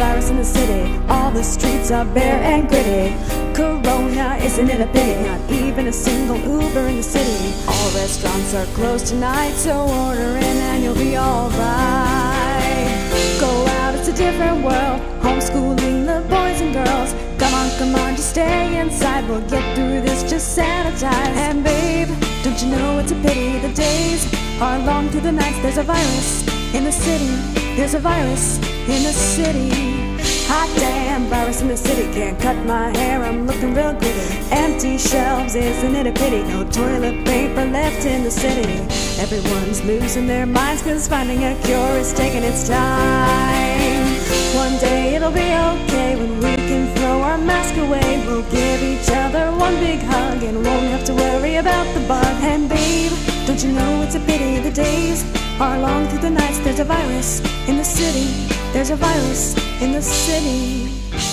virus in the city. All the streets are bare and gritty. Corona, isn't it a pity? Not even a single Uber in the city. All restaurants are closed tonight, so order in and you'll be alright. Go out, it's a different world. Homeschooling the boys and girls. Come on, come on, just stay inside. We'll get through this, just sanitize. And babe, don't you know it's a pity? The days are long through the nights. There's a virus in the city. There's a virus in the city. Hot damn, virus in the city. Can't cut my hair, I'm looking real gritty. Empty shelves, isn't it a pity? No toilet paper left in the city. Everyone's losing their minds, cause finding a cure is taking its time. One day it'll be okay when we can throw our mask away. We'll give each other one big hug and won't have to worry about the bug. And babe, don't you know it's a pity the days are long through the nights. There's a virus in the city. There's a virus in the city.